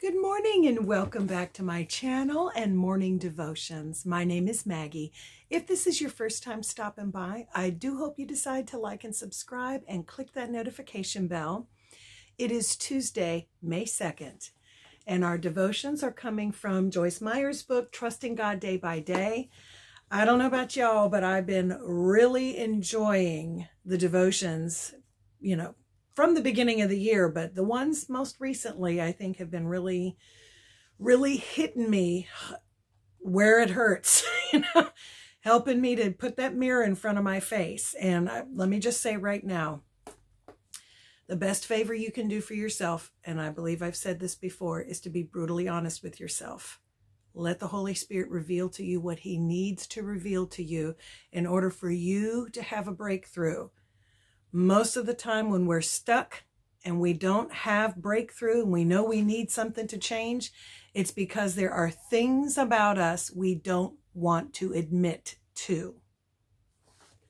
Good morning and welcome back to my channel and morning devotions. My name is Maggie. If this is your first time stopping by, I do hope you decide to like and subscribe and click that notification bell. It is Tuesday, May 2nd, and our devotions are coming from Joyce Meyer's book, Trusting God Day by Day. I don't know about y'all, but I've been really enjoying the devotions, you know, from the beginning of the year, but the ones most recently I think have been really, really hitting me where it hurts, you know, helping me to put that mirror in front of my face. And I, let me just say right now, the best favor you can do for yourself, and I believe I've said this before, is to be brutally honest with yourself. Let the Holy Spirit reveal to you what he needs to reveal to you in order for you to have a breakthrough most of the time when we're stuck and we don't have breakthrough and we know we need something to change, it's because there are things about us we don't want to admit to.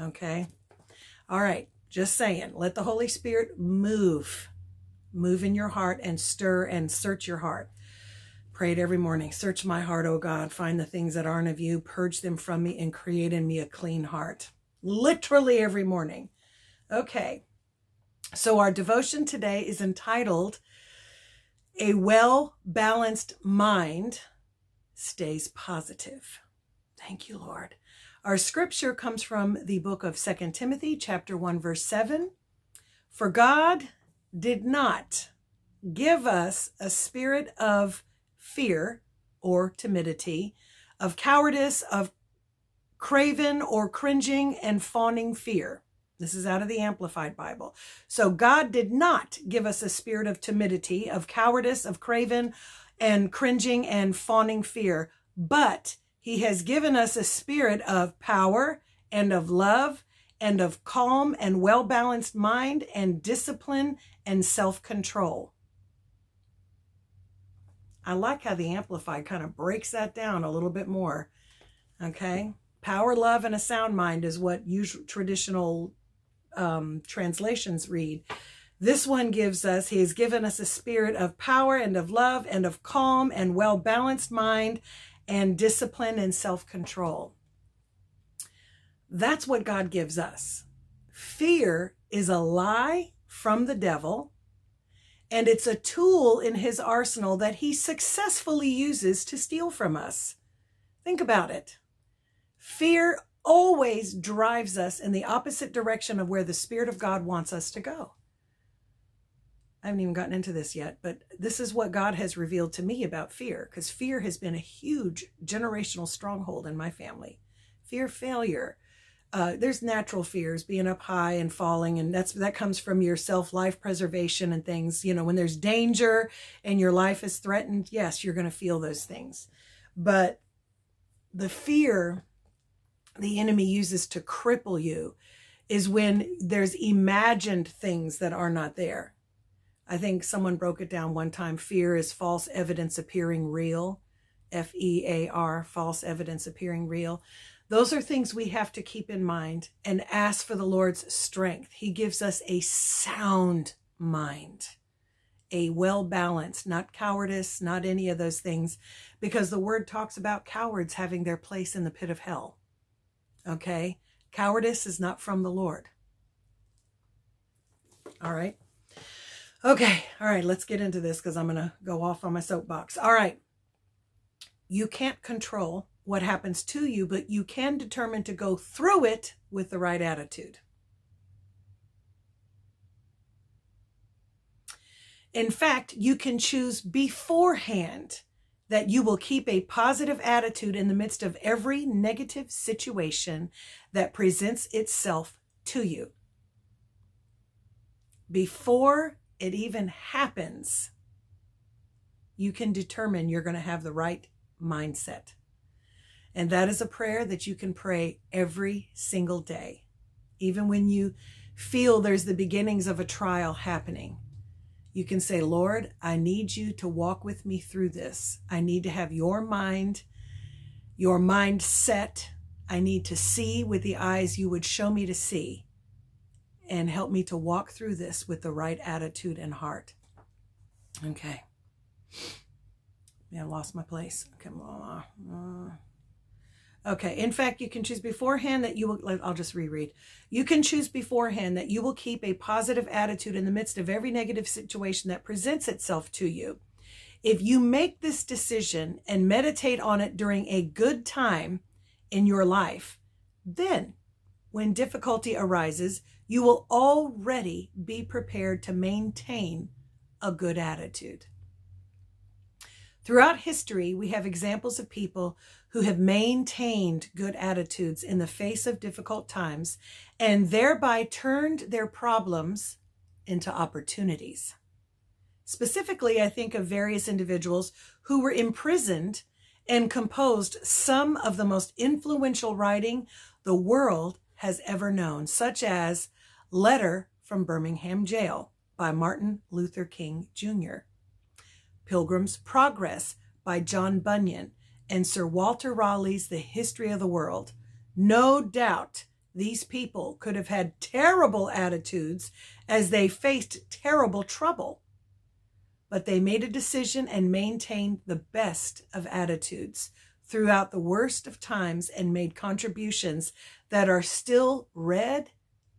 Okay? All right, just saying, let the Holy Spirit move. Move in your heart and stir and search your heart. Pray it every morning. Search my heart, O God. Find the things that aren't of you. Purge them from me and create in me a clean heart. Literally every morning. Okay, so our devotion today is entitled A Well Balanced Mind Stays Positive. Thank you, Lord. Our scripture comes from the book of Second Timothy, chapter 1, verse 7. For God did not give us a spirit of fear or timidity, of cowardice, of craven or cringing and fawning fear this is out of the Amplified Bible. So God did not give us a spirit of timidity, of cowardice, of craven and cringing and fawning fear, but he has given us a spirit of power and of love and of calm and well-balanced mind and discipline and self-control. I like how the Amplified kind of breaks that down a little bit more. Okay? Power, love, and a sound mind is what usual traditional um, translations read. This one gives us, he has given us a spirit of power and of love and of calm and well-balanced mind and discipline and self-control. That's what God gives us. Fear is a lie from the devil, and it's a tool in his arsenal that he successfully uses to steal from us. Think about it. Fear always drives us in the opposite direction of where the Spirit of God wants us to go. I haven't even gotten into this yet, but this is what God has revealed to me about fear, because fear has been a huge generational stronghold in my family. Fear failure. Uh, there's natural fears, being up high and falling, and that's that comes from your self life preservation and things. You know, when there's danger and your life is threatened, yes, you're going to feel those things. But the fear the enemy uses to cripple you is when there's imagined things that are not there. I think someone broke it down one time. Fear is false evidence appearing real. F E A R, false evidence appearing real. Those are things we have to keep in mind and ask for the Lord's strength. He gives us a sound mind, a well balanced, not cowardice, not any of those things, because the word talks about cowards having their place in the pit of hell. Okay? Cowardice is not from the Lord. All right? Okay, all right, let's get into this because I'm going to go off on my soapbox. All right. You can't control what happens to you, but you can determine to go through it with the right attitude. In fact, you can choose beforehand that you will keep a positive attitude in the midst of every negative situation that presents itself to you. Before it even happens, you can determine you're going to have the right mindset. And that is a prayer that you can pray every single day, even when you feel there's the beginnings of a trial happening you can say, Lord, I need you to walk with me through this. I need to have your mind, your mind set. I need to see with the eyes you would show me to see and help me to walk through this with the right attitude and heart. Okay. Yeah, I lost my place. Okay. Uh, okay. In fact, you can choose beforehand that you will, I'll just reread. You can choose beforehand that you will keep a positive attitude in the midst of every negative situation that presents itself to you. If you make this decision and meditate on it during a good time in your life, then when difficulty arises, you will already be prepared to maintain a good attitude. Throughout history, we have examples of people who have maintained good attitudes in the face of difficult times and thereby turned their problems into opportunities. Specifically, I think of various individuals who were imprisoned and composed some of the most influential writing the world has ever known, such as Letter from Birmingham Jail by Martin Luther King Jr., Pilgrim's Progress by John Bunyan and Sir Walter Raleigh's The History of the World. No doubt these people could have had terrible attitudes as they faced terrible trouble. But they made a decision and maintained the best of attitudes throughout the worst of times and made contributions that are still read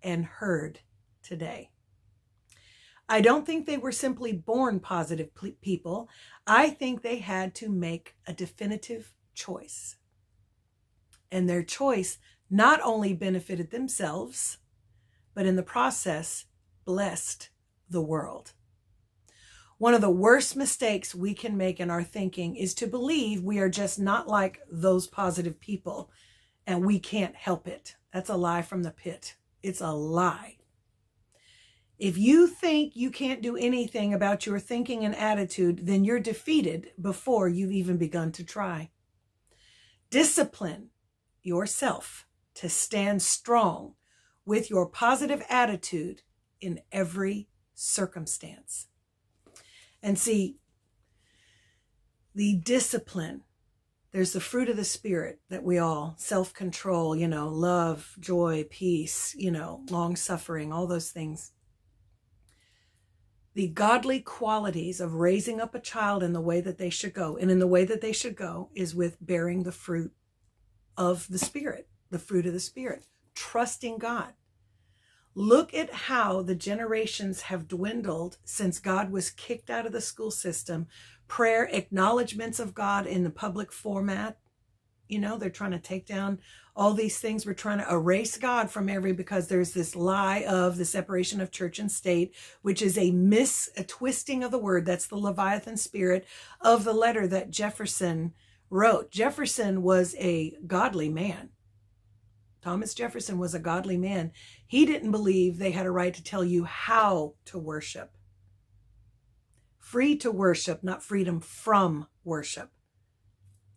and heard today. I don't think they were simply born positive people. I think they had to make a definitive choice. And their choice not only benefited themselves, but in the process blessed the world. One of the worst mistakes we can make in our thinking is to believe we are just not like those positive people and we can't help it. That's a lie from the pit. It's a lie. If you think you can't do anything about your thinking and attitude, then you're defeated before you've even begun to try. Discipline yourself to stand strong with your positive attitude in every circumstance. And see, the discipline, there's the fruit of the spirit that we all self control, you know, love, joy, peace, you know, long suffering, all those things the godly qualities of raising up a child in the way that they should go. And in the way that they should go is with bearing the fruit of the Spirit, the fruit of the Spirit, trusting God. Look at how the generations have dwindled since God was kicked out of the school system. Prayer, acknowledgments of God in the public format. You know, they're trying to take down all these things. We're trying to erase God from every because there's this lie of the separation of church and state, which is a mis a twisting of the word. That's the Leviathan spirit of the letter that Jefferson wrote. Jefferson was a godly man. Thomas Jefferson was a godly man. He didn't believe they had a right to tell you how to worship. Free to worship, not freedom from worship.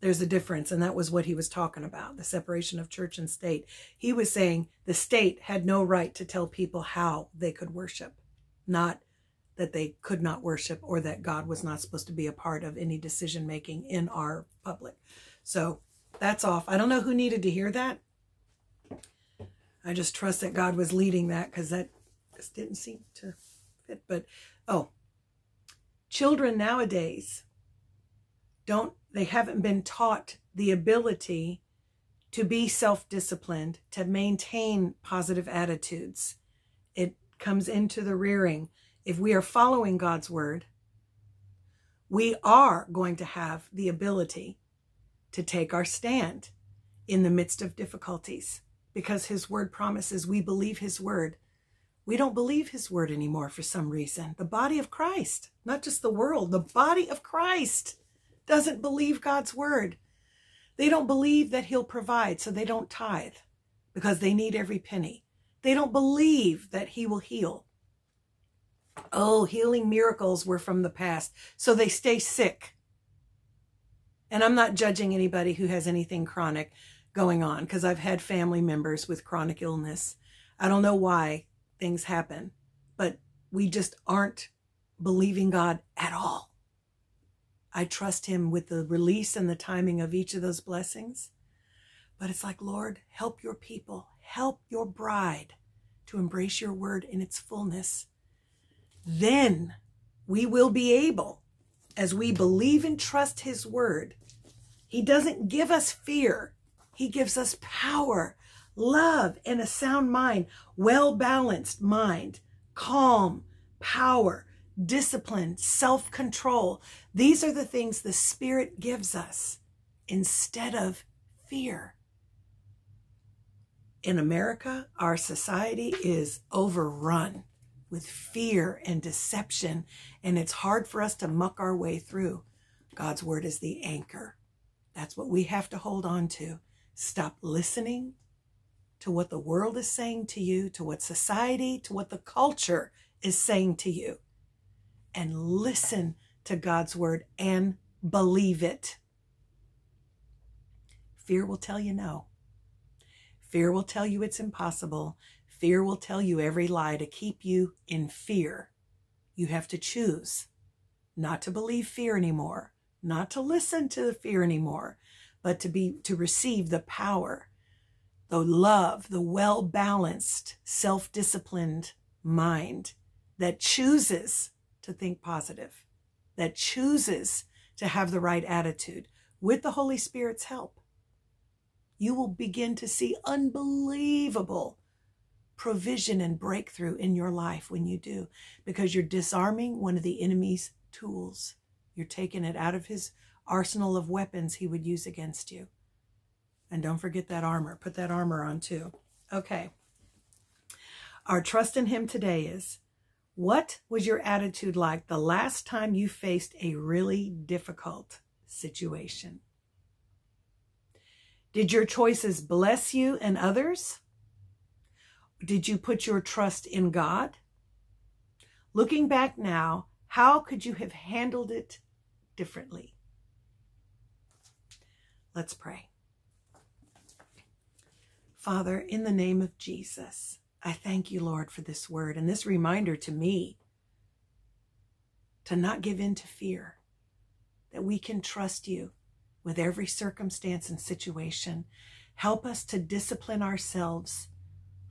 There's a difference. And that was what he was talking about the separation of church and state. He was saying the state had no right to tell people how they could worship, not that they could not worship or that God was not supposed to be a part of any decision making in our public. So that's off. I don't know who needed to hear that. I just trust that God was leading that because that just didn't seem to fit. But oh, children nowadays don't they haven't been taught the ability to be self-disciplined, to maintain positive attitudes. It comes into the rearing. If we are following God's word, we are going to have the ability to take our stand in the midst of difficulties because his word promises we believe his word. We don't believe his word anymore for some reason. The body of Christ, not just the world, the body of Christ doesn't believe God's word. They don't believe that he'll provide, so they don't tithe because they need every penny. They don't believe that he will heal. Oh, healing miracles were from the past, so they stay sick. And I'm not judging anybody who has anything chronic going on because I've had family members with chronic illness. I don't know why things happen, but we just aren't believing God at all. I trust him with the release and the timing of each of those blessings. But it's like, Lord, help your people, help your bride to embrace your word in its fullness. Then we will be able as we believe and trust his word, he doesn't give us fear. He gives us power, love, and a sound mind, well balanced mind, calm, power, discipline, self control. These are the things the Spirit gives us instead of fear. In America, our society is overrun with fear and deception, and it's hard for us to muck our way through. God's word is the anchor. That's what we have to hold on to. Stop listening to what the world is saying to you, to what society, to what the culture is saying to you, and listen to God's word and believe it. Fear will tell you no. Fear will tell you it's impossible. Fear will tell you every lie to keep you in fear. You have to choose not to believe fear anymore, not to listen to the fear anymore, but to be to receive the power, the love, the well-balanced, self-disciplined mind that chooses to think positive, that chooses to have the right attitude with the Holy Spirit's help. You will begin to see unbelievable provision and breakthrough in your life when you do, because you're disarming one of the enemy's tools. You're taking it out of his arsenal of weapons he would use against you. And don't forget that armor. Put that armor on too. Okay. Our trust in him today is what was your attitude like the last time you faced a really difficult situation? Did your choices bless you and others? Did you put your trust in God? Looking back now, how could you have handled it differently? Let's pray. Father, in the name of Jesus, I thank you, Lord, for this word and this reminder to me to not give in to fear, that we can trust you with every circumstance and situation. Help us to discipline ourselves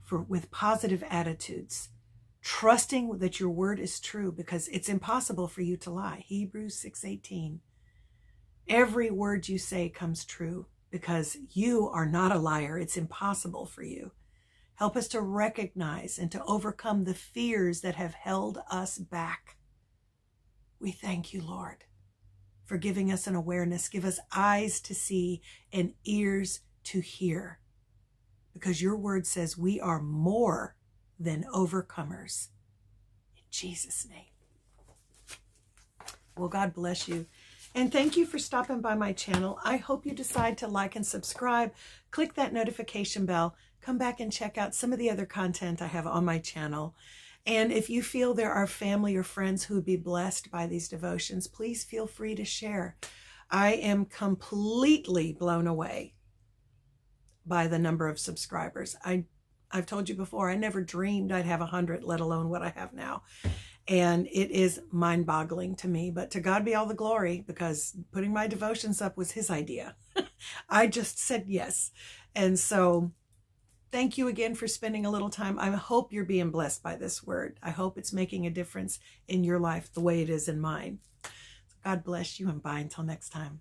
for, with positive attitudes, trusting that your word is true because it's impossible for you to lie. Hebrews 6:18. Every word you say comes true because you are not a liar. It's impossible for you. Help us to recognize and to overcome the fears that have held us back. We thank you, Lord, for giving us an awareness. Give us eyes to see and ears to hear. Because your word says we are more than overcomers. In Jesus' name. Well, God bless you. And thank you for stopping by my channel. I hope you decide to like and subscribe. Click that notification bell come back and check out some of the other content I have on my channel. And if you feel there are family or friends who would be blessed by these devotions, please feel free to share. I am completely blown away by the number of subscribers. I, I've told you before, I never dreamed I'd have a hundred, let alone what I have now. And it is mind boggling to me, but to God be all the glory because putting my devotions up was his idea. I just said yes. And so Thank you again for spending a little time. I hope you're being blessed by this word. I hope it's making a difference in your life the way it is in mine. God bless you and bye until next time.